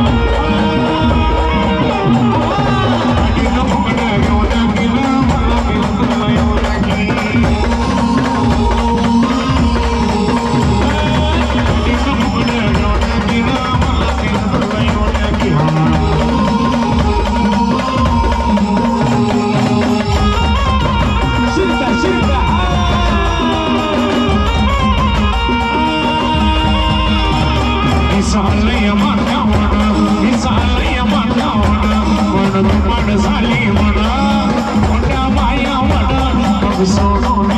Oh, झाली म्हणा ही झाली म्हणा म्हणून झाली म्हणा मोठ्या माया म्हणा सोडून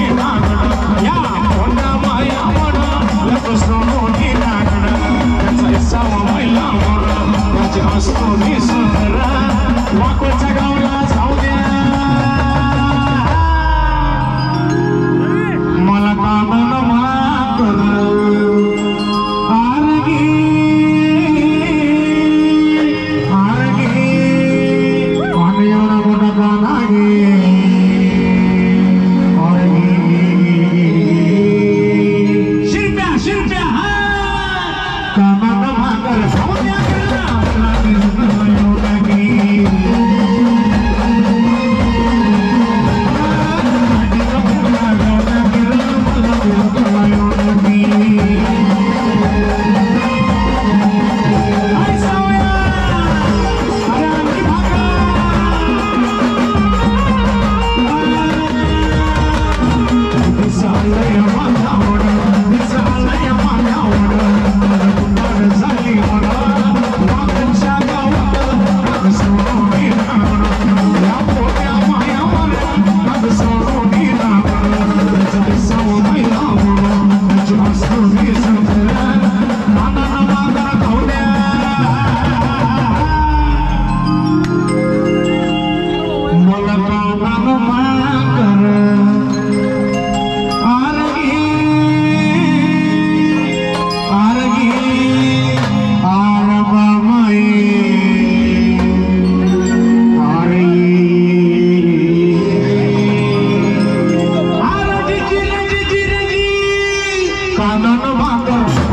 Mano, mano.